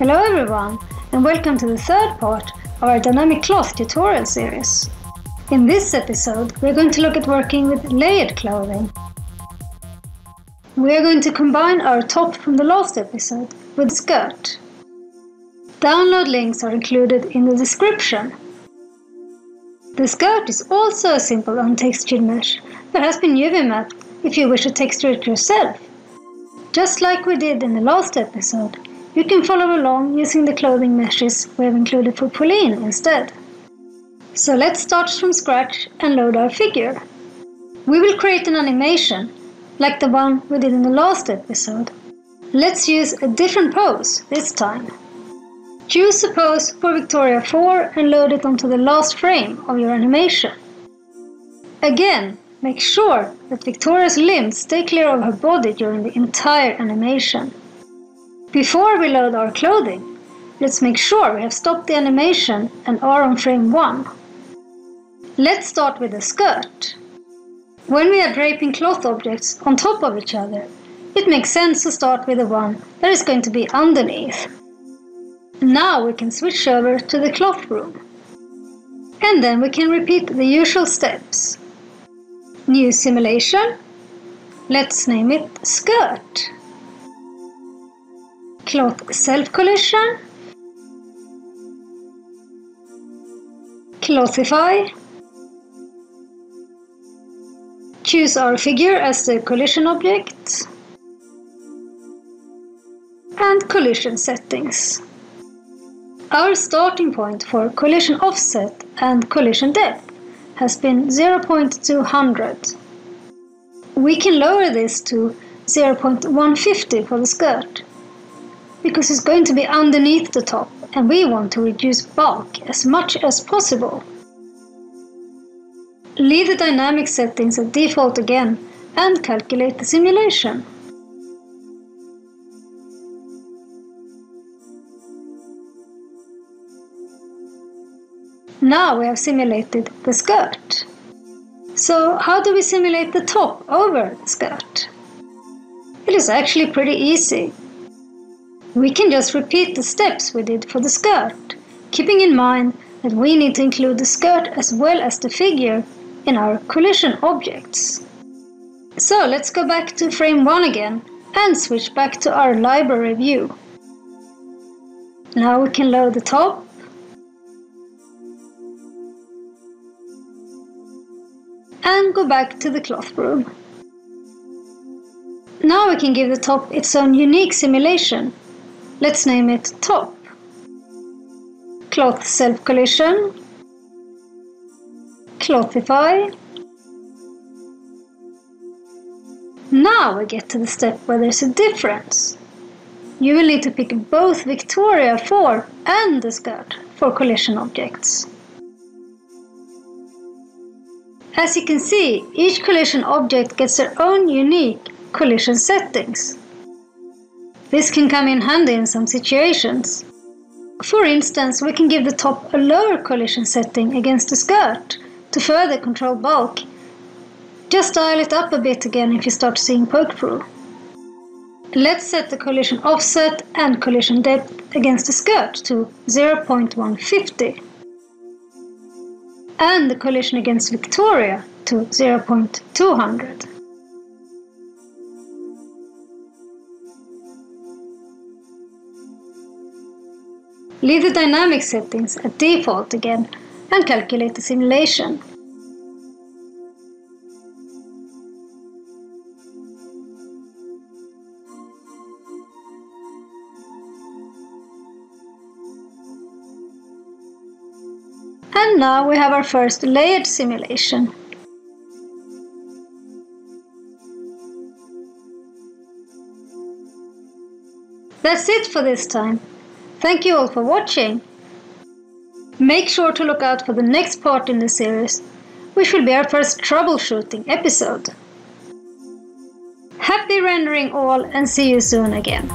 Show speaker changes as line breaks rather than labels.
Hello everyone, and welcome to the third part of our dynamic cloth tutorial series. In this episode, we're going to look at working with layered clothing. We are going to combine our top from the last episode with skirt. Download links are included in the description. The skirt is also a simple untextured mesh that has been UV mapped if you wish to texture it yourself. Just like we did in the last episode, you can follow along using the clothing meshes we have included for Pauline instead. So let's start from scratch and load our figure. We will create an animation, like the one we did in the last episode. Let's use a different pose this time. Choose a pose for Victoria 4 and load it onto the last frame of your animation. Again, make sure that Victoria's limbs stay clear of her body during the entire animation. Before we load our clothing, let's make sure we have stopped the animation and are on frame 1. Let's start with the skirt. When we are draping cloth objects on top of each other, it makes sense to start with the one that is going to be underneath. Now we can switch over to the cloth room. And then we can repeat the usual steps. New simulation. Let's name it skirt cloth self-collision, clothify, choose our figure as the collision object, and collision settings. Our starting point for collision offset and collision depth has been 0.200. We can lower this to 0.150 for the skirt because it's going to be underneath the top and we want to reduce bulk as much as possible. Leave the dynamic settings at default again and calculate the simulation. Now we have simulated the skirt. So how do we simulate the top over the skirt? It is actually pretty easy. We can just repeat the steps we did for the skirt, keeping in mind that we need to include the skirt as well as the figure in our collision objects. So let's go back to frame 1 again and switch back to our library view. Now we can load the top and go back to the cloth room. Now we can give the top its own unique simulation Let's name it top. Cloth self-collision. Clothify. Now we get to the step where there's a difference. You will need to pick both Victoria 4 and the skirt for collision objects. As you can see, each collision object gets their own unique collision settings. This can come in handy in some situations. For instance, we can give the top a lower collision setting against the skirt to further control bulk. Just dial it up a bit again if you start seeing poke through. Let's set the collision offset and collision depth against the skirt to 0.150 and the collision against Victoria to 0.200. Leave the dynamic settings at default again and calculate the simulation. And now we have our first layered simulation. That's it for this time. Thank you all for watching. Make sure to look out for the next part in the series, which will be our first troubleshooting episode. Happy rendering all and see you soon again.